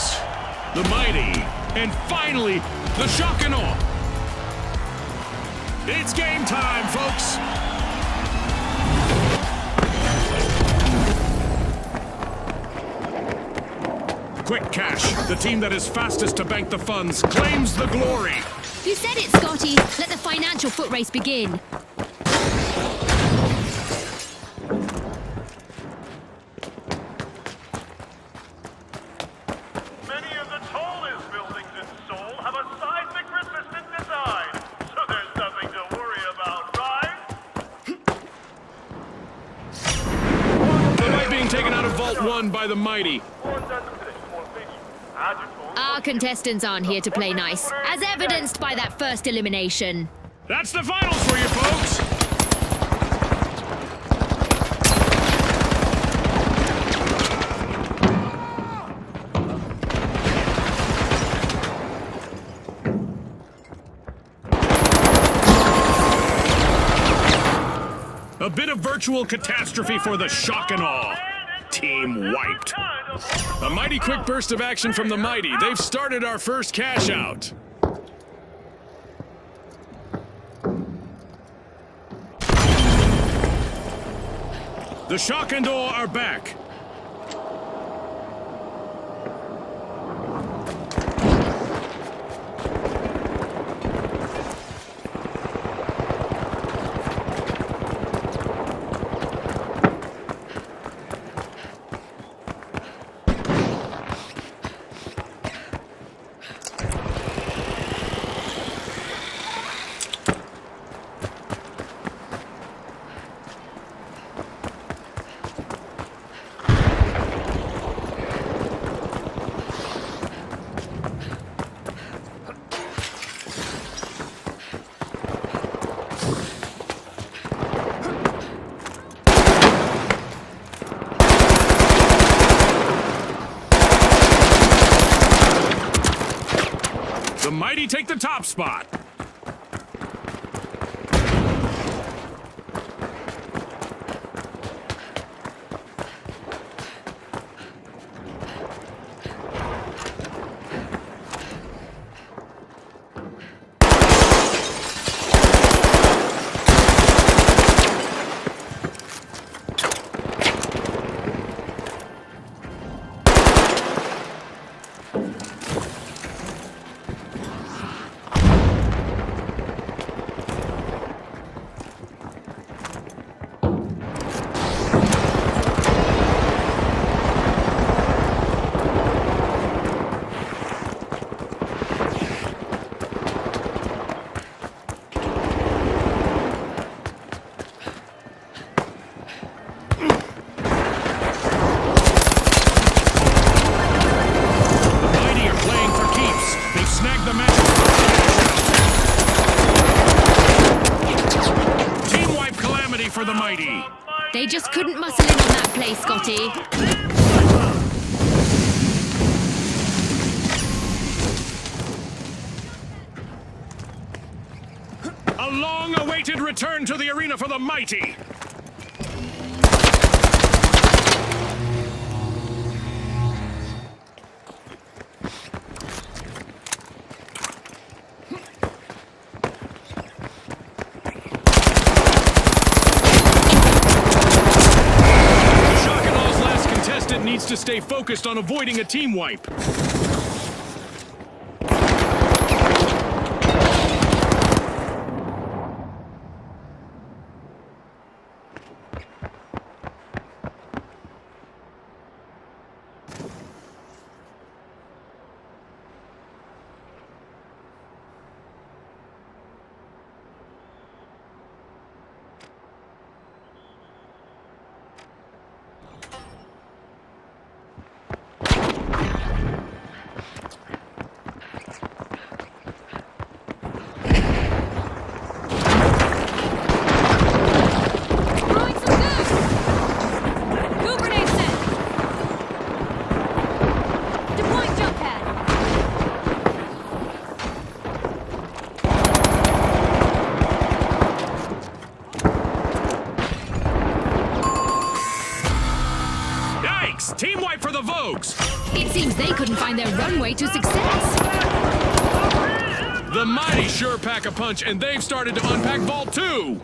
Now, the the Mighty, and finally, the Shock and Awe. It's game time, folks. Quick Cash, the team that is fastest to bank the funds, claims the glory. You said it, Scotty. Let the financial foot race begin. Out of Vault 1 by the Mighty. Our contestants aren't here to play nice, as evidenced by that first elimination. That's the finals for you, folks. A bit of virtual catastrophe for the shock and awe. Team wiped. A mighty quick burst of action from the mighty. They've started our first cash out. The shock and awe are back. The mighty take the top spot. Scotty. A long-awaited return to the arena for the mighty. To stay focused on avoiding a team wipe. Seems they couldn't find their runway to success. The Mighty sure pack a punch, and they've started to unpack Vault 2.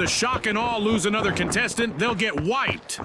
The shock and awe lose another contestant, they'll get wiped.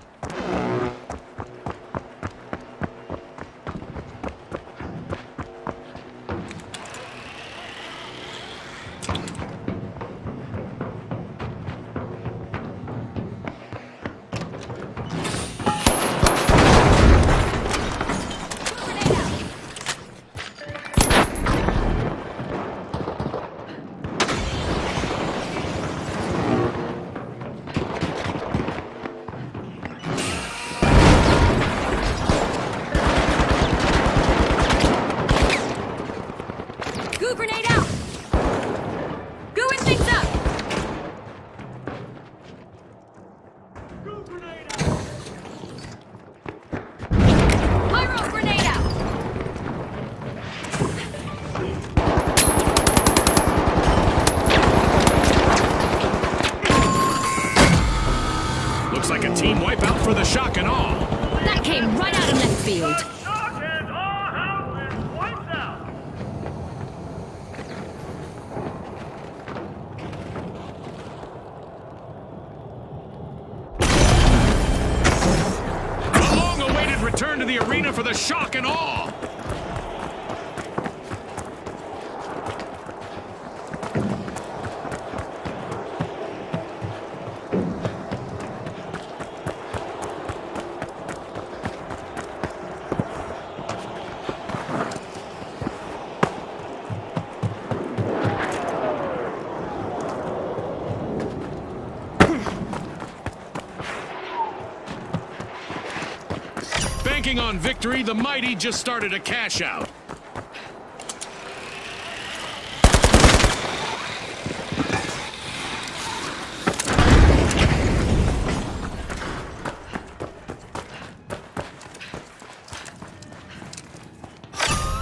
On victory, the Mighty just started a cash out.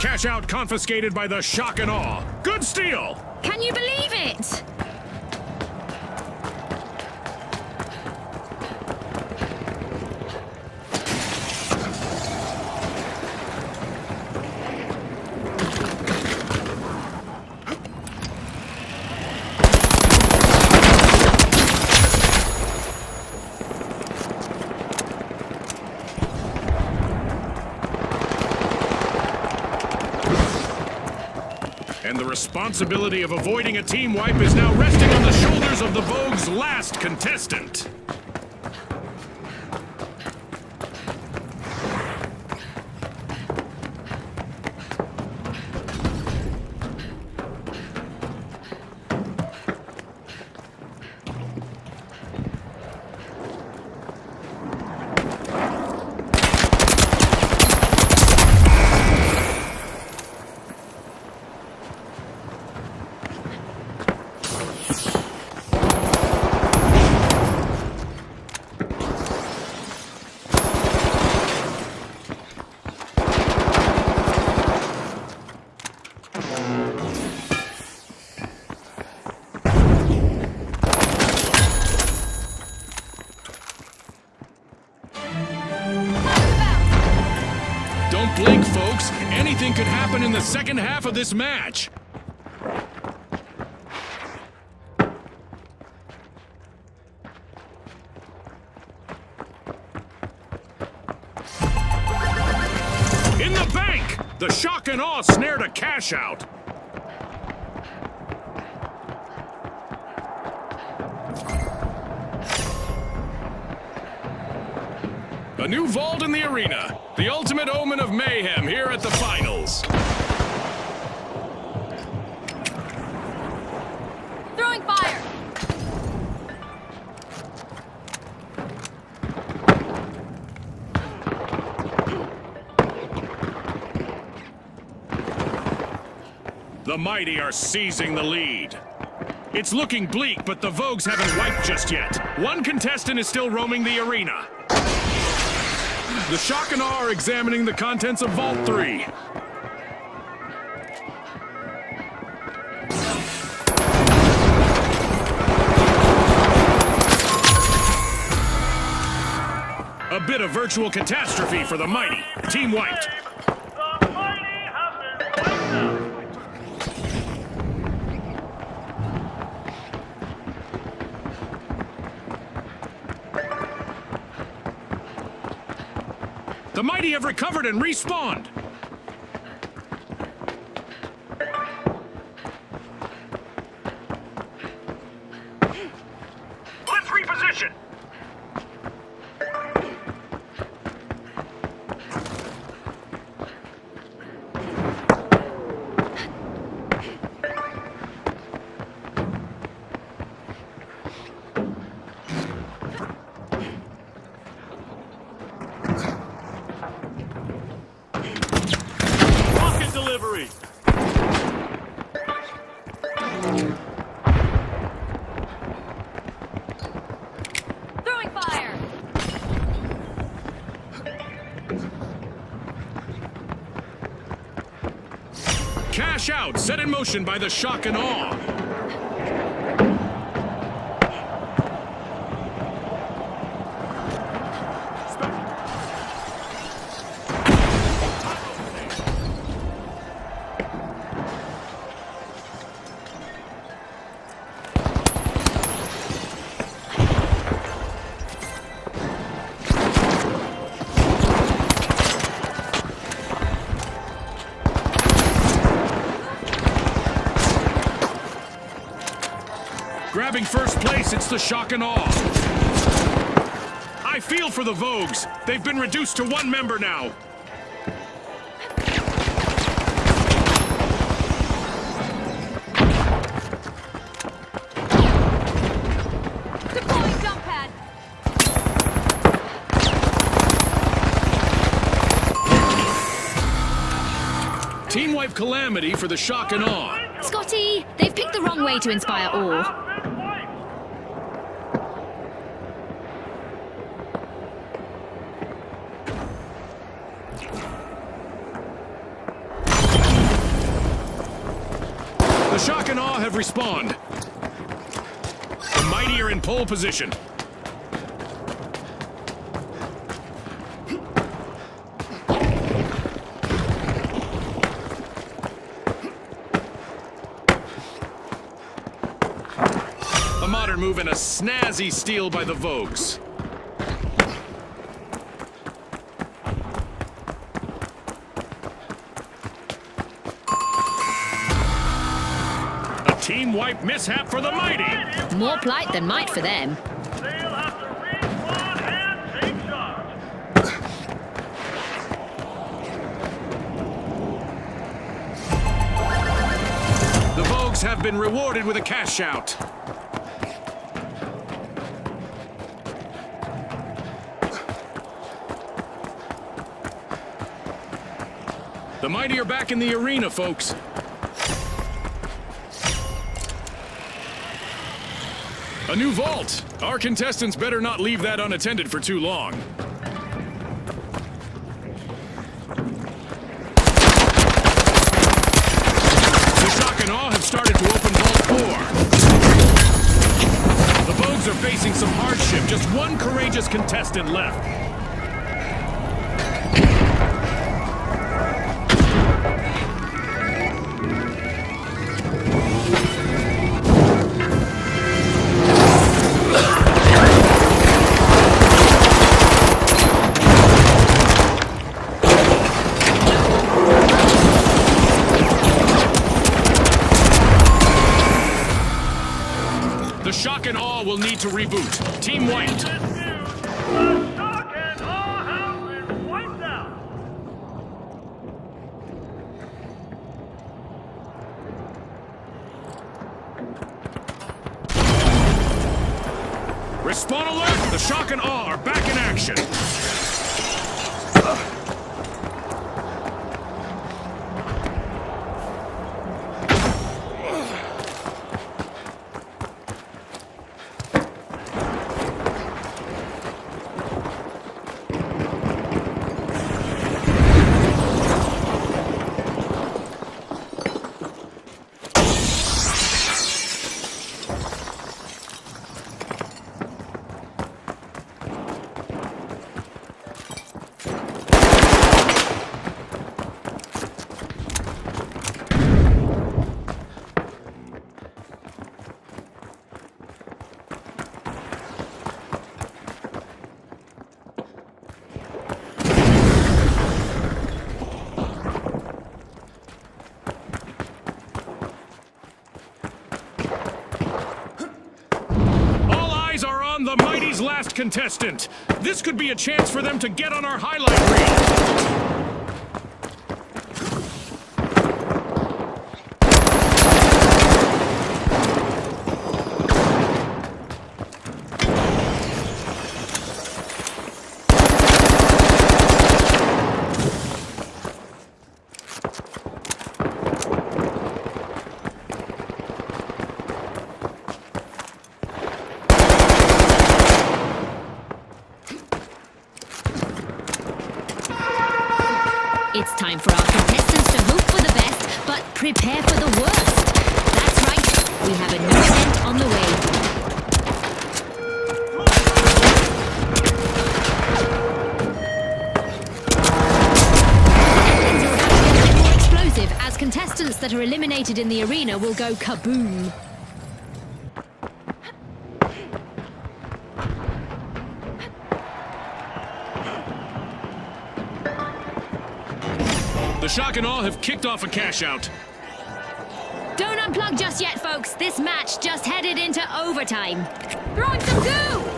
Cash out confiscated by the shock and awe. Good steal! Can you believe it? Responsibility of avoiding a team wipe is now resting on the shoulders of the Vogue's last contestant. Anything could happen in the second half of this match. In the bank! The shock and awe snared a cash out. A new vault in the arena. The ultimate omen of mayhem here at the finals. Throwing fire. The mighty are seizing the lead. It's looking bleak, but the Vogues haven't wiped just yet. One contestant is still roaming the arena. The Shock and are examining the contents of Vault 3. A bit of virtual catastrophe for the Mighty. Team wiped. The Mighty have recovered and respawned. Cash out, set in motion by the Shock and Awe. The Shock and Awe. I feel for the Vogues. They've been reduced to one member now. Deploying jump! Team wipe calamity for the Shock and Awe. Scotty, they've picked the wrong way to inspire awe. Have been wiped. The Shock and Awe have respawned. The Mighty are in pole position. A modern move and a snazzy steal by the Vogues. A team wipe mishap for the Mighty. More plight than might for them. They'll have to respawn and take charge. The Vogues have been rewarded with a cash out. The Mighty are back in the arena, folks. A new vault. Our contestants better not leave that unattended for too long. The Shock and Awe have started to open Vault 4. The Vogues are facing some hardship. Just one courageous contestant left. Reboot. Team White. This news, the shock and awe have been wiped out. Respawn alert! The Shock and Awe are back in action. Mighty's last contestant. This could be a chance for them to get on our highlight reel. It's time for our contestants to hope for the best, but prepare for the worst. That's right, we have a new event on the way. Explosive, as contestants that are eliminated in the arena will go kaboom. The Shock and Awe have kicked off a cash out. Don't unplug just yet, folks. This match just headed into overtime. Throwing some goo!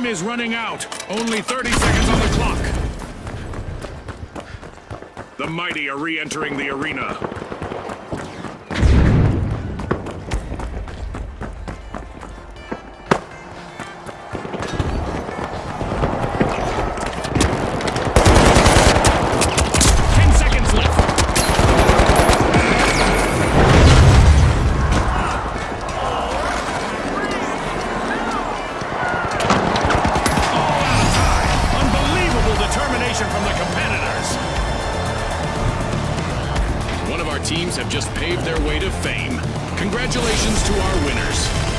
Time is running out. Only 30 seconds on the clock. The Mighty are re-entering the arena. Just paved their way to fame. Congratulations to our winners.